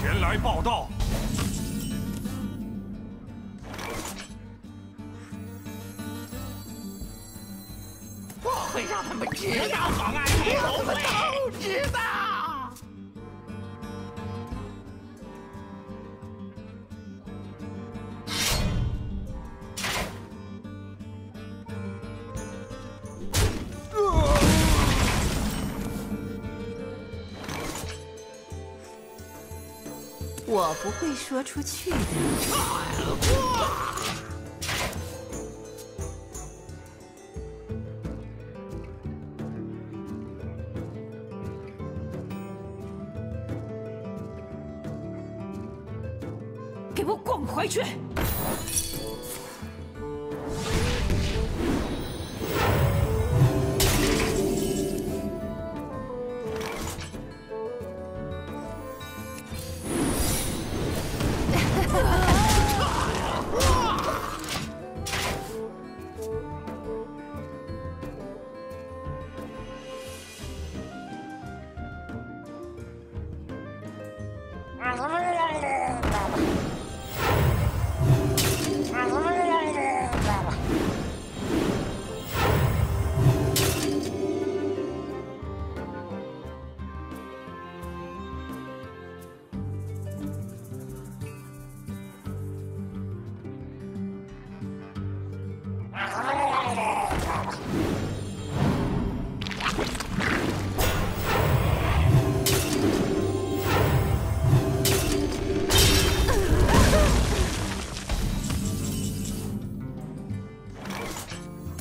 前来报道。会让他们知道，妨碍黑龙会都知道。我不会说出去的。给我滚回去！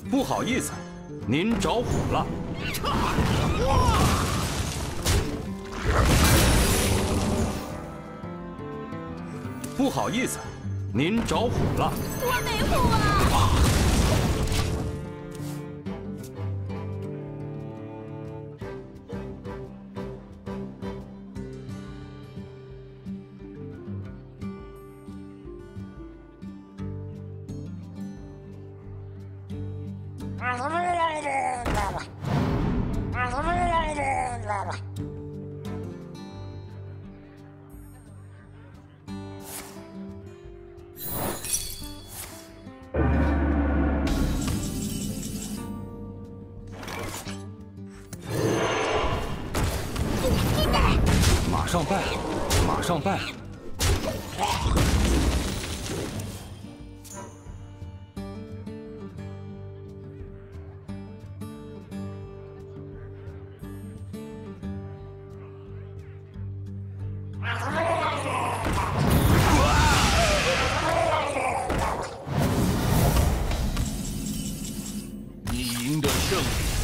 不好意思，您着火了。不好意思，您着火了。我没火啊！马上办马上办。Kingdom Trilogy.